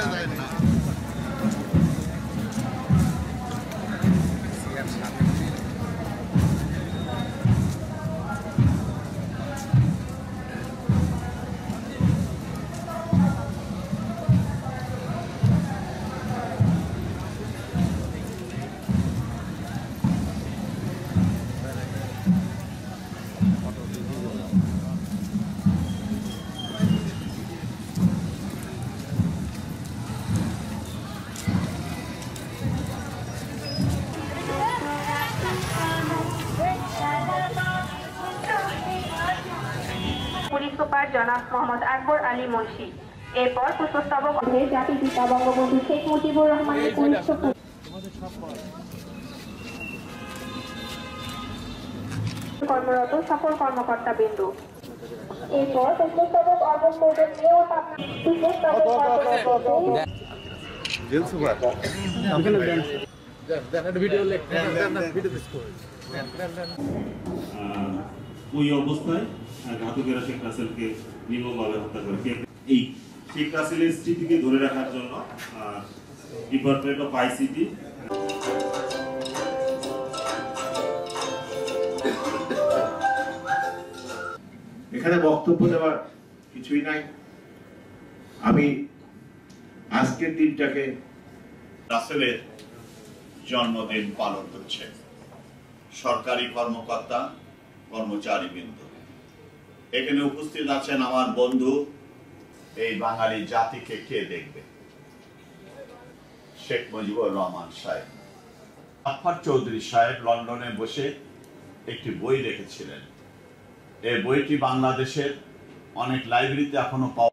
Saturday night. Police super জনাব মোহাম্মদ আকবর আলী মুন্সি এরপর পুষ্পস্তবক জাতির পিতা বঙ্গবন্ধু শেখ মুজিবুর রহমানের পুলিশ কর্মরত সকল কর্মকর্তা বিন্দু এরপর পুষ্পস্তবক অর্পণ করবেন মেয়র পাবনা পুষ্পস্তবক অর্পণ জেল সুপার আহ, ওই অবস্থায় ঘাতকেরা শেখ রাসেলকে নির্মমভাবে হত্যা করে। এই শেখ রাসেলের স্মৃতিকে ধরে রাখার জন্য ডিপার্টমেন্ট অফ আইসিটি এখানে বক্তব্য দেওয়ার কিছুই নাই। আমি আজকের দিনটাকে রাসেলের জন্মদিন পালন করছে। সরকারি কর্মকর্তা কর্মচারী বিন্দু এখানে উপস্থিত আছেন আমার বন্ধু, এই বাঙালি জাতিকে কে দেখবে? শেখ মুজিবুর রহমান সাহেব। আফার চৌধুরী সাহেব লন্ডনে বসে একটি বই রেখেছিলেন। এই বইটি বাংলাদেশের অনেক লাইব্রেরিতে এখনও পাওয়া